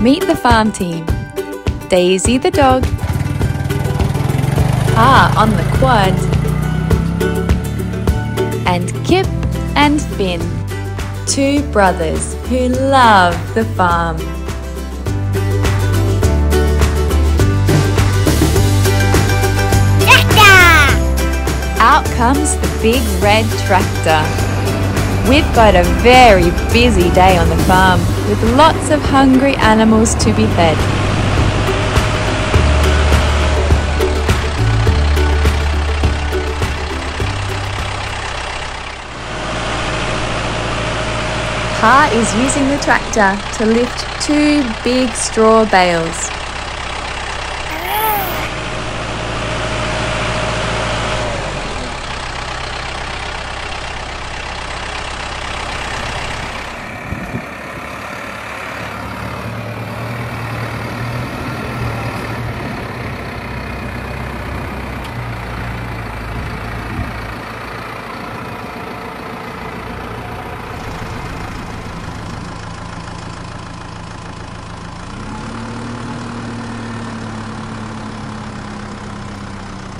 Meet the farm team. Daisy the dog. Pa on the quad. And Kip and Finn, two brothers who love the farm. Out comes the big red tractor. We've got a very busy day on the farm with lots of hungry animals to be fed. Pa is using the tractor to lift two big straw bales.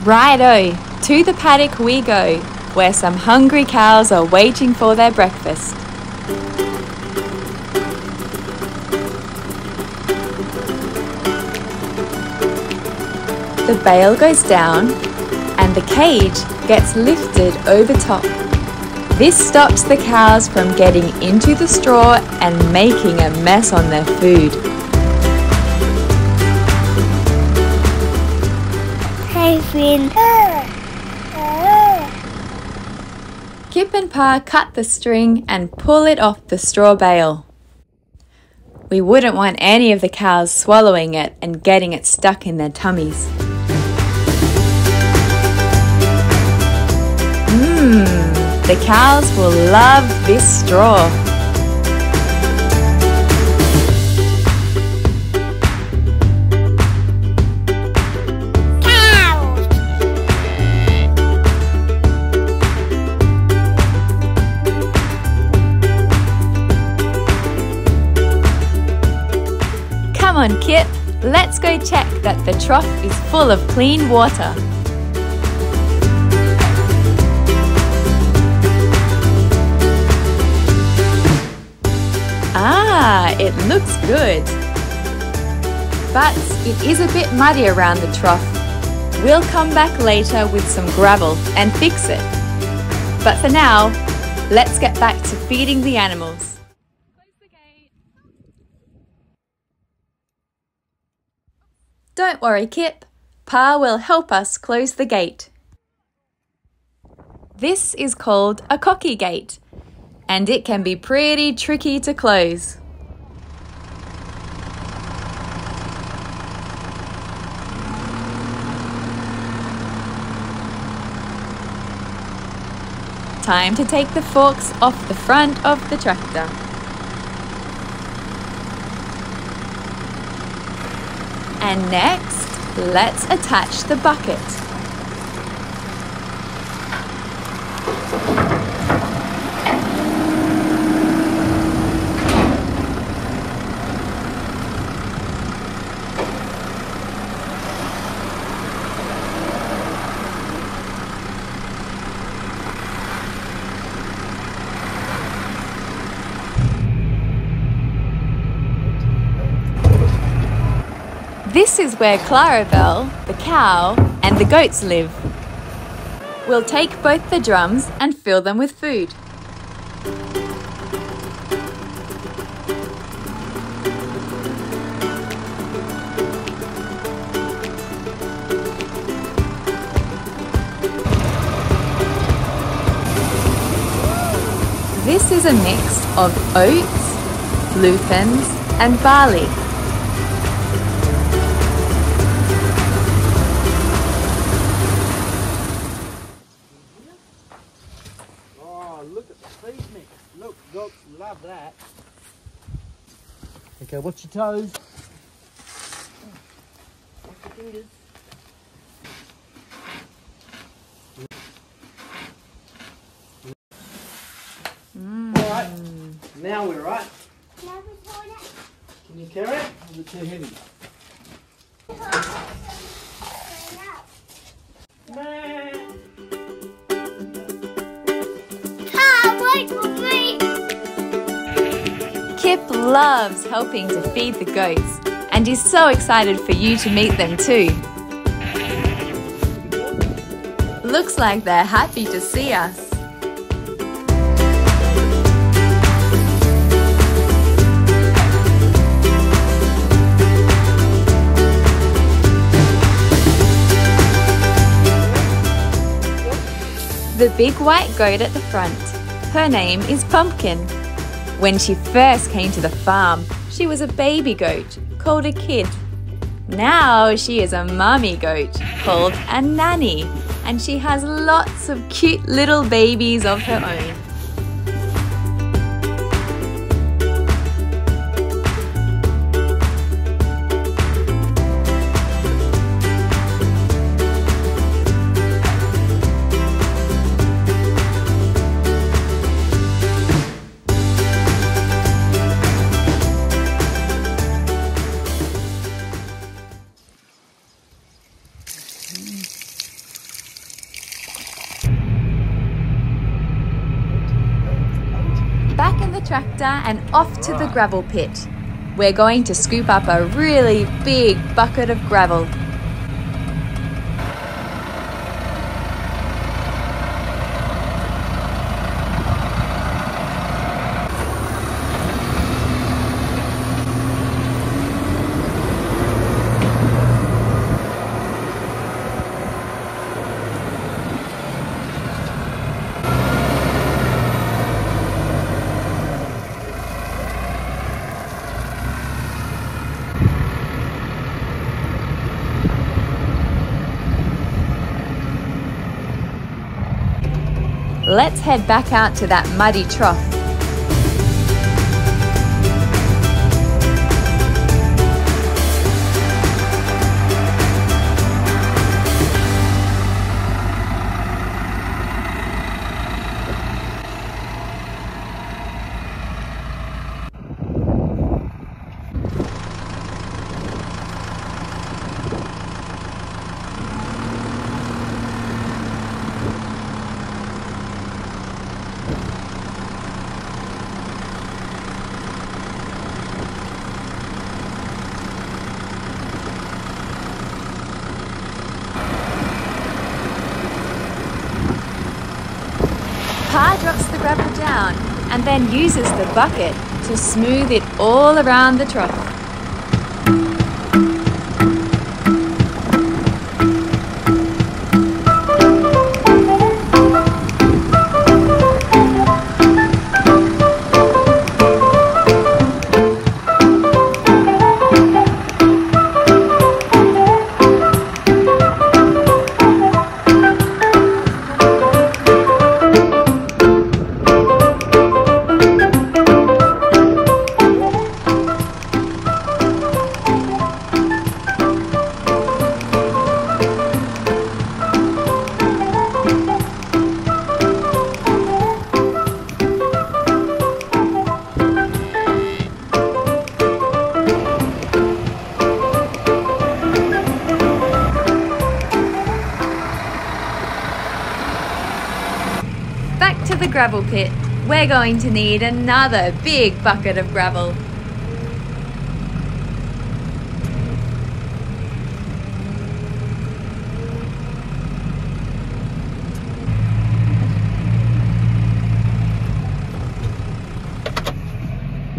Righto, to the paddock we go, where some hungry cows are waiting for their breakfast. The bale goes down and the cage gets lifted over top. This stops the cows from getting into the straw and making a mess on their food. Kip and Pa cut the string and pull it off the straw bale. We wouldn't want any of the cows swallowing it and getting it stuck in their tummies. Mmm, the cows will love this straw. Check that the trough is full of clean water. Ah, it looks good. But it is a bit muddy around the trough. We'll come back later with some gravel and fix it. But for now, let's get back to feeding the animals. Don't worry, Kip. Pa will help us close the gate. This is called a cocky gate, and it can be pretty tricky to close. Time to take the forks off the front of the tractor. And next, let's attach the bucket. This is where Clarabelle, the cow, and the goats live. We'll take both the drums and fill them with food. This is a mix of oats, lupins, and barley. Okay, watch your toes. Watch your fingers. All right, now we're right. Now we pour it Can you carry it? Is it too heavy? Ah, Kip loves helping to feed the goats and is so excited for you to meet them too. Looks like they're happy to see us. The big white goat at the front. Her name is Pumpkin. When she first came to the farm, she was a baby goat called a kid. Now she is a mummy goat called a nanny, and she has lots of cute little babies of her own. Tractor and off to the gravel pit. We're going to scoop up a really big bucket of gravel. Let's head back out to that muddy trough. Pa drops the gravel down and then uses the bucket to smooth it all around the trough. Back to the gravel pit. We're going to need another big bucket of gravel.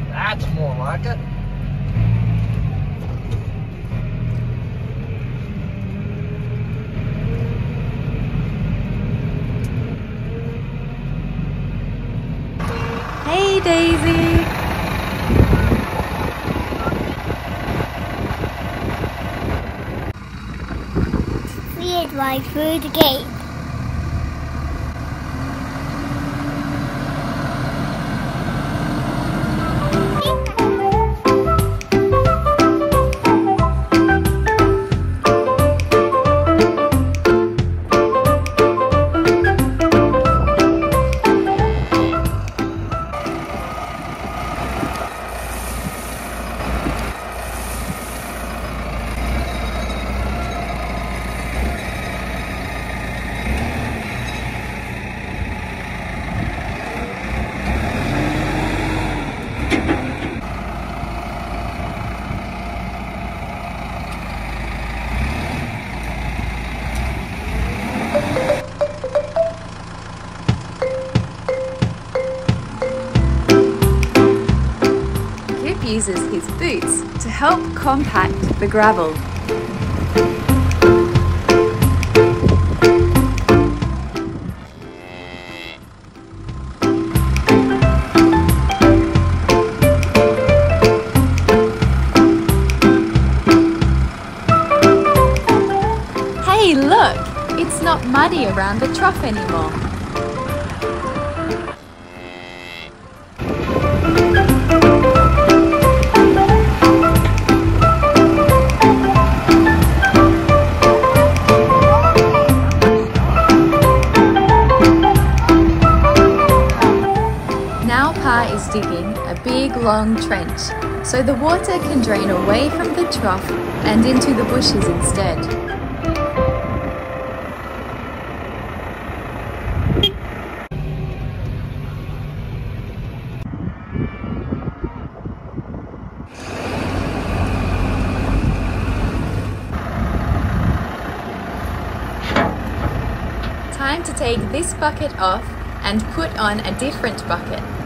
That's more like it. Daisy! We had right through the gate. Boots to help compact the gravel. Hey look! It's not muddy around the trough anymore. Long trench so the water can drain away from the trough and into the bushes instead. Time to take this bucket off and put on a different bucket.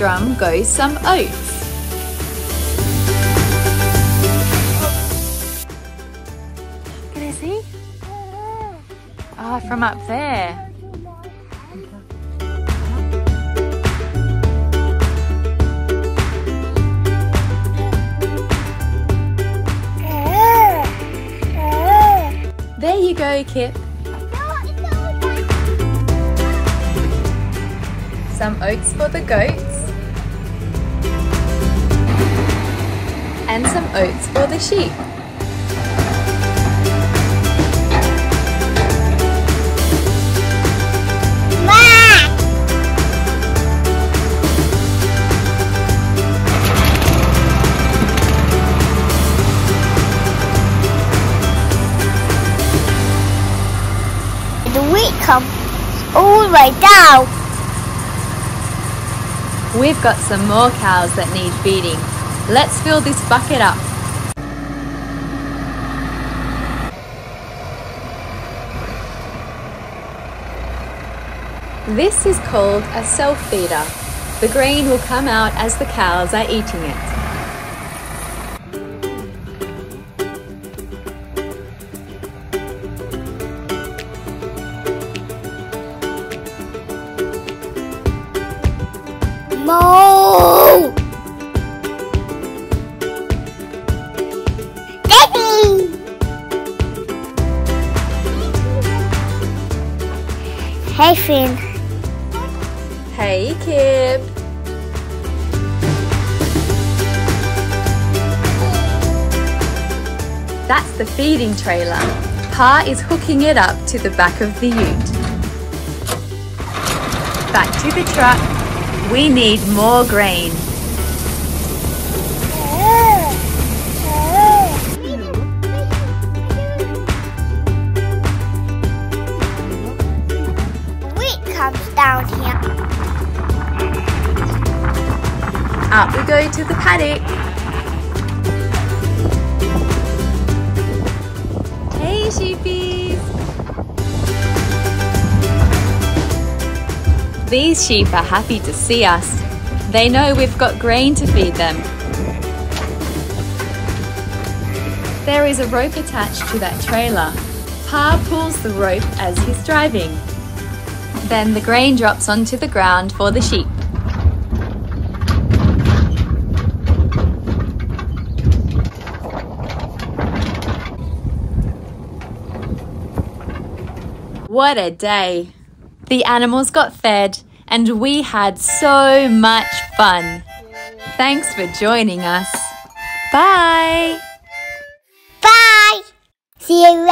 Drum goes some oats. Can I see? Oh, from up there. There you go, Kip. Some oats for the goats. And some oats for the sheep. The wheat comes all the way down. We've got some more cows that need feeding. Let's fill this bucket up. This is called a self-feeder. The grain will come out as the cows are eating it. Hey Finn, Hey, Kip. That's the feeding trailer. Pa is hooking it up to the back of the ute. Back to the truck. We need more grain. Down here. Out we go to the paddock. Hey, sheepies. These sheep are happy to see us. They know we've got grain to feed them. There is a rope attached to that trailer. Pa pulls the rope as he's driving. Then the grain drops onto the ground for the sheep. What a day! The animals got fed and we had so much fun. Thanks for joining us. Bye! Bye. See you